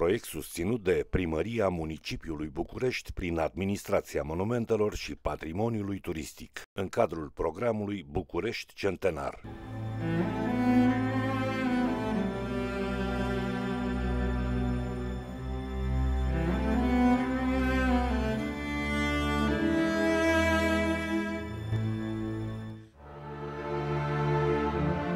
proiect susținut de Primăria Municipiului București prin Administrația Monumentelor și Patrimoniului Turistic, în cadrul programului București Centenar.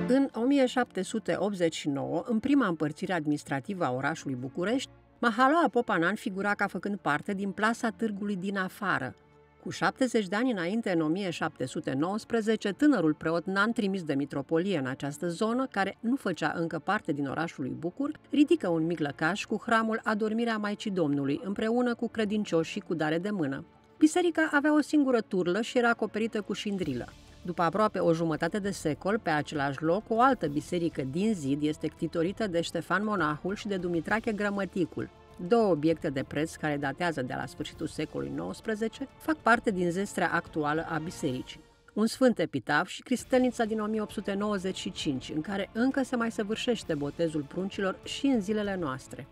În 1789, în prima împărțire administrativă a orașului București, Mahaloa Popanan figura ca făcând parte din plasa târgului din afară. Cu 70 de ani înainte, în 1719, tânărul preot Nan, trimis de mitropolie în această zonă, care nu făcea încă parte din orașul lui Bucur, ridică un mic lăcaș cu hramul Adormirea Maicii Domnului, împreună cu credincioșii cu dare de mână. Biserica avea o singură turlă și era acoperită cu șindrilă. După aproape o jumătate de secol, pe același loc, o altă biserică din zid este ctitorită de Ștefan Monahul și de Dumitrache Grămăticul. Două obiecte de preț care datează de la sfârșitul secolului XIX fac parte din zestrea actuală a bisericii. Un sfânt epitaf și cristelnița din 1895, în care încă se mai săvârșește botezul pruncilor și în zilele noastre.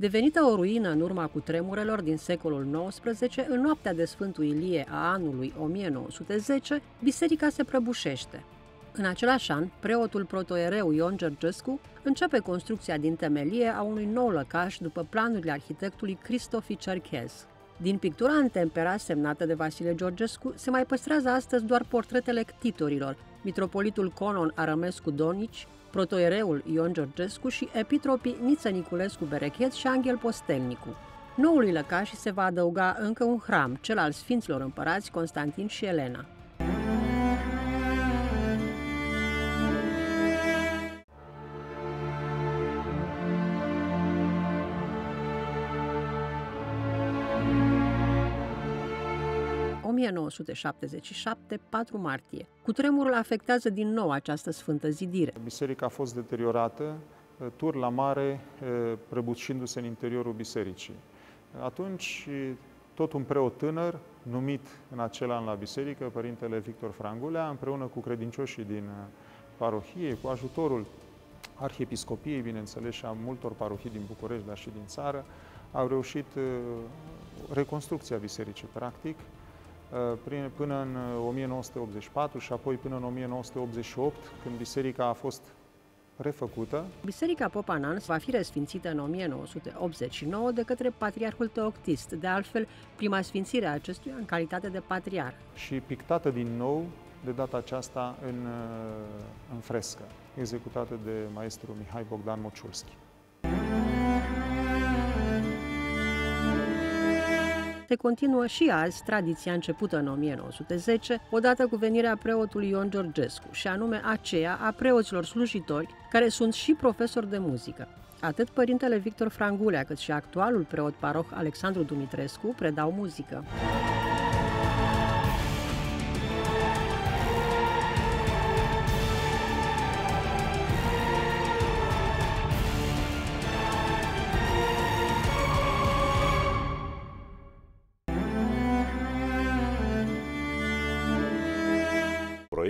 Devenită o ruină în urma cu tremurelor din secolul XIX, în noaptea de Sfântul Ilie a anului 1910, biserica se prăbușește. În același an, preotul protoereu Ion Gergescu începe construcția din temelie a unui nou lăcaș după planurile arhitectului Cristofi Cerchez. Din pictura în tempera semnată de Vasile Georgescu se mai păstrează astăzi doar portretele ctitorilor, mitropolitul Conon Arămescu Donici, protoereul Ion Georgescu și epitropii Niță Niculescu Berechet și Angel Postelnicu. Noului lăcaș se va adăuga încă un hram, cel al Sfinților Împărați Constantin și Elena. ...1977, 4 martie. Cu tremurul afectează din nou această sfântă zidire. Biserica a fost deteriorată, tur la mare, prăbușindu-se în interiorul bisericii. Atunci, tot un preot tânăr, numit în acel an la biserică, Părintele Victor Frangulea, împreună cu credincioșii din parohie, cu ajutorul Arhiepiscopiei, bineînțeles, și a multor parohii din București, dar și din țară, au reușit reconstrucția bisericii, practic, până în 1984 și apoi până în 1988, când biserica a fost refăcută. Biserica Popanan va fi resfințită în 1989 de către Patriarhul Teoctist, de altfel prima sfințire a acestuia în calitate de patriar. Și pictată din nou, de data aceasta, în, în frescă, executată de maestru Mihai Bogdan Mociulski. Se continuă și azi tradiția începută în 1910, odată cu venirea preotului Ion Georgescu, și anume aceea a preoților slujitori, care sunt și profesori de muzică. Atât părintele Victor Frangulea, cât și actualul preot paroh Alexandru Dumitrescu predau muzică.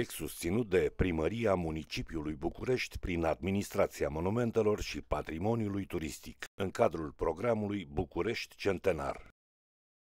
Proiect susținut de Primăria Municipiului București prin Administrația Monumentelor și Patrimoniului Turistic, în cadrul programului București Centenar.